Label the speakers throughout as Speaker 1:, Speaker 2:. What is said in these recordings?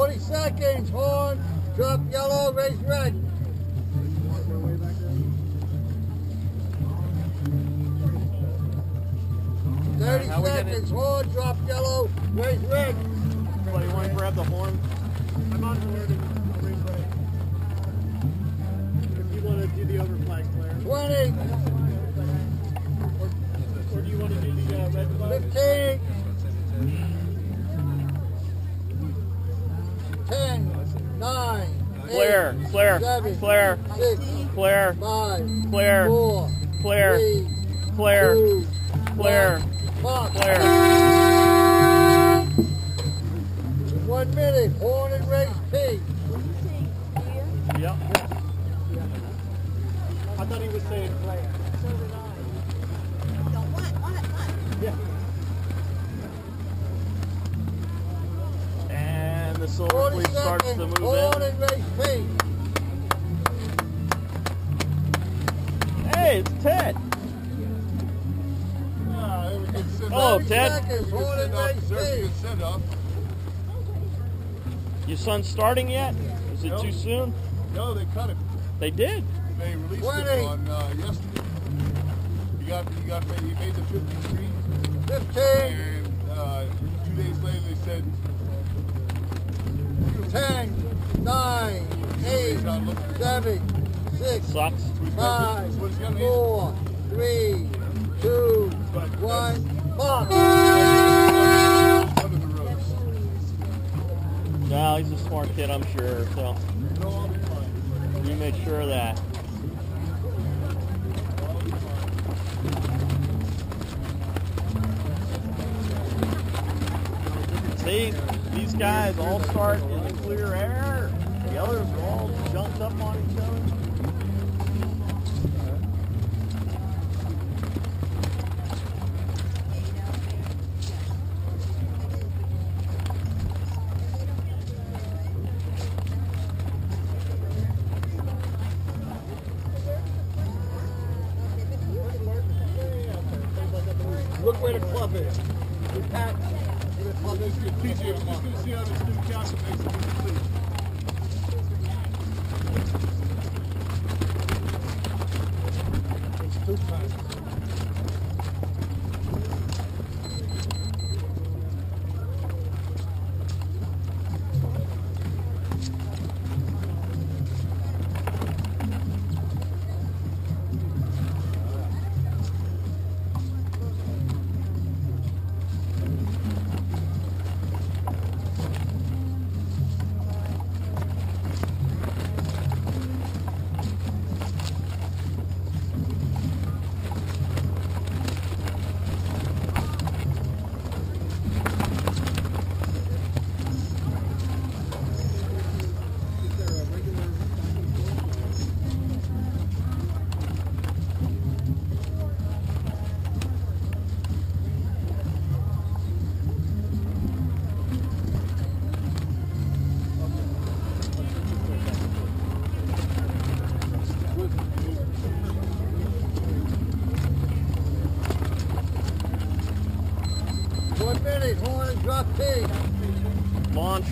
Speaker 1: 40 seconds, horn, drop yellow, raise red. Thirty
Speaker 2: How
Speaker 1: seconds, horn, drop yellow, raise red.
Speaker 2: Everybody want to grab the horn?
Speaker 3: I'm on board and raise right. If you want to do the overflag flare.
Speaker 1: Twenty,
Speaker 3: Or do you want to do the uh,
Speaker 1: four,
Speaker 2: flare,
Speaker 1: three,
Speaker 2: flare,
Speaker 1: two,
Speaker 2: flare,
Speaker 1: Pop.
Speaker 2: flare.
Speaker 1: One minute, horn and race P.
Speaker 2: Yep.
Speaker 3: I thought he was saying flare. Yeah.
Speaker 2: And the silver
Speaker 1: 40
Speaker 2: fleet starts to move in. Hey, it's Ted. Oh,
Speaker 1: 30
Speaker 2: Ted.
Speaker 1: seconds, horn and race P.
Speaker 4: set up.
Speaker 2: Your son starting yet? Is it
Speaker 4: No.
Speaker 2: too soon?
Speaker 4: No, they cut it.
Speaker 2: They did.
Speaker 4: They released
Speaker 1: Twenty.
Speaker 4: it on uh, yesterday. You got, you got, you made the 53,
Speaker 1: Fifteen,
Speaker 4: and uh, two days later they said
Speaker 1: ten, nine, eight, seven, six,
Speaker 2: Sucks.
Speaker 1: five,
Speaker 4: So it's gonna be-
Speaker 1: four, three, two, one, pop.
Speaker 2: No, he's a smart kid, I'm sure. So
Speaker 4: No, I'll be fine.
Speaker 2: you make sure of that. See, these guys all start in the clear air. The others are all jumped up on each other.
Speaker 1: Look where the club is. We pat.
Speaker 4: Well, this is PJ. I'm just going to see captain makes it complete.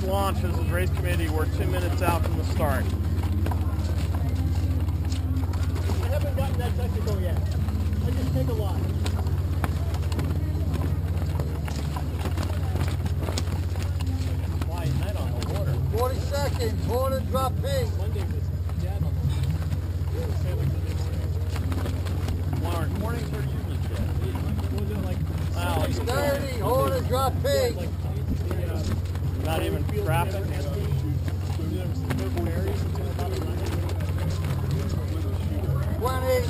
Speaker 2: Launch, launch. This is race committee. We're two minutes out from the start.
Speaker 3: I haven't gotten that technical yet. I just take a lot.
Speaker 2: Quiet night on the water.
Speaker 1: 40 seconds, horn and drop P.
Speaker 3: Monday was dead on the
Speaker 2: Morning, mornings are usually dead.
Speaker 3: Was it like
Speaker 2: Wow,
Speaker 1: 30, horn and drop P.
Speaker 3: until about 11.
Speaker 1: 20,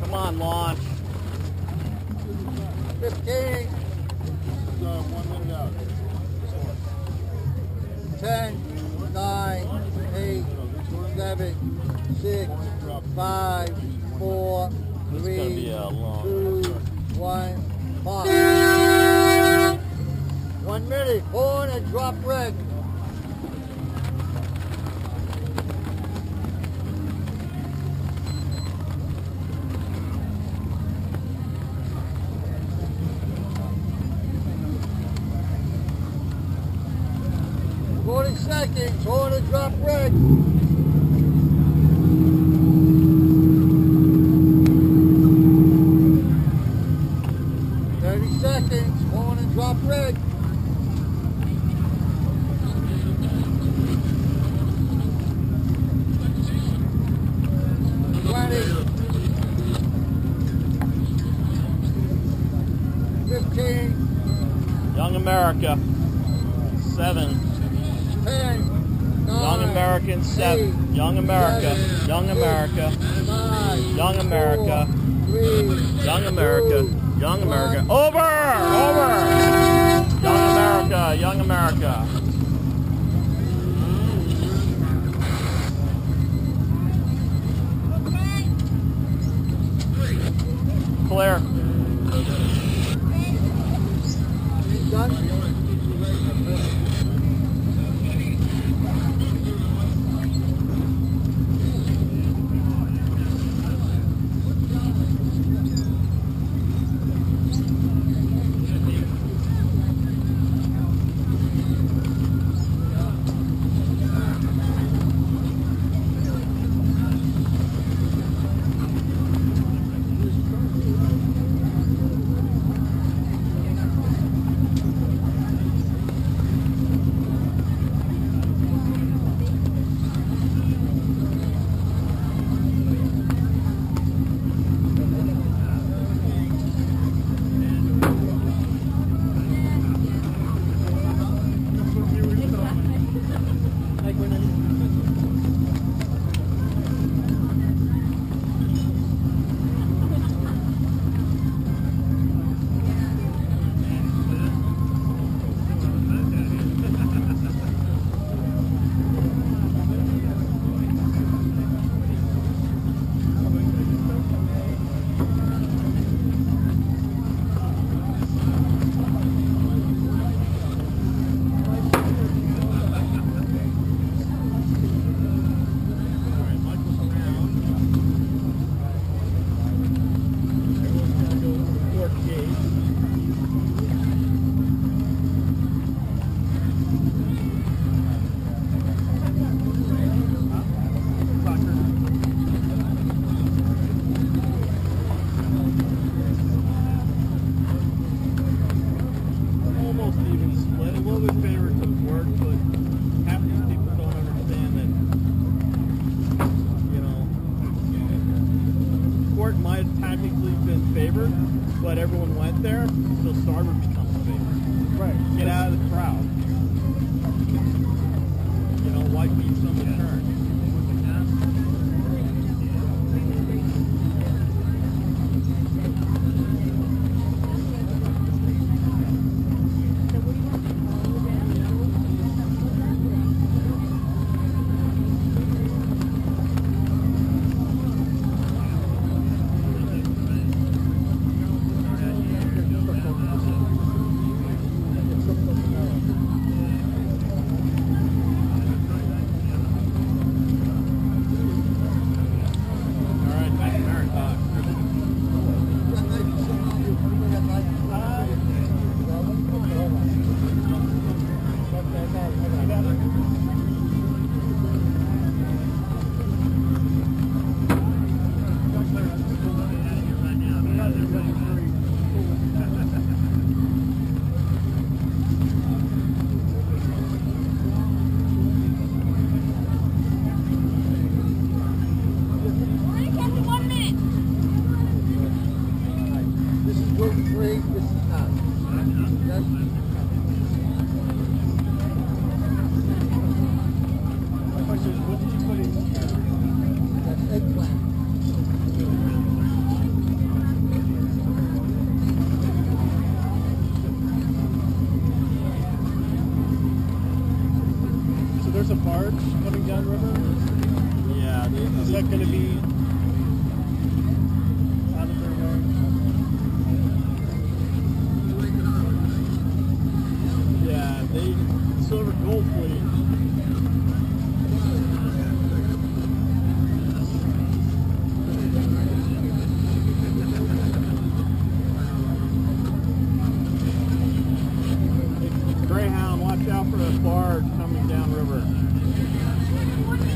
Speaker 2: Come on, launch.
Speaker 1: 15,
Speaker 4: It's uh, one minute out.
Speaker 1: 10, 9, 8, 7, 6, 5, One minute, horn and drop red. Forty seconds. Hold and drop red. Thirty seconds. Hold and drop red. Twenty. Fifteen.
Speaker 2: Young America. Seven. Young American. Seven.
Speaker 1: eight,
Speaker 2: Young America.
Speaker 1: seven,
Speaker 2: Young America.
Speaker 1: five,
Speaker 2: Young America.
Speaker 1: four, three,
Speaker 2: Young America.
Speaker 1: two,
Speaker 2: Young America.
Speaker 1: one.
Speaker 2: Over! Over! Young America. Young America. Clear. But everyone went there, so starboard becomes favored.
Speaker 1: Right.
Speaker 2: Get out of the crowd. You know, white beats on the turn.
Speaker 1: This is gluten free, this is not. Okay? That's eggplant.
Speaker 2: So there's a barge coming down river? Yeah. Is that going to be out for a barge coming down river.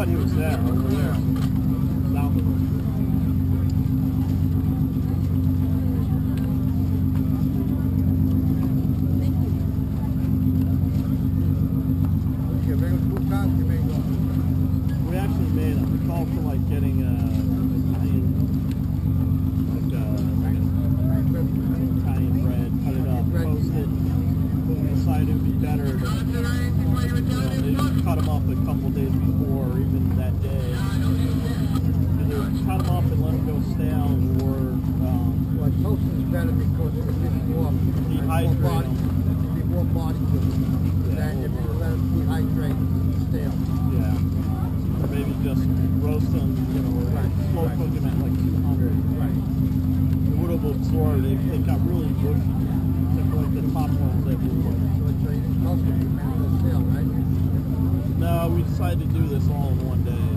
Speaker 2: Thought he was there, over there.
Speaker 4: You make it two times, you make it.
Speaker 2: We actually made them. We called for like getting uh, Italian, like uh, Italian bread, cut it up, toast it. But we decided it would be better to, you know, maybe cut them up a couple days before, or even that day. Either cut them up and let them go stale, or um,
Speaker 4: Well, toasting is better because it gives more,
Speaker 2: Dehydrate
Speaker 4: more body,
Speaker 2: them.
Speaker 4: more body to it. Than if you let them dehydrate and stale.
Speaker 2: yeah, or maybe just roast them, you know, or
Speaker 4: Right,
Speaker 2: slow
Speaker 4: right.
Speaker 2: cook them at like 200.
Speaker 4: Right.
Speaker 2: It would have absorbed. They, they got really mushy. Except for like the top ones that were like.
Speaker 4: So it's, uh, you didn't toast it, you made it stale, right?
Speaker 2: Decided to do this all in one day,